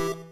you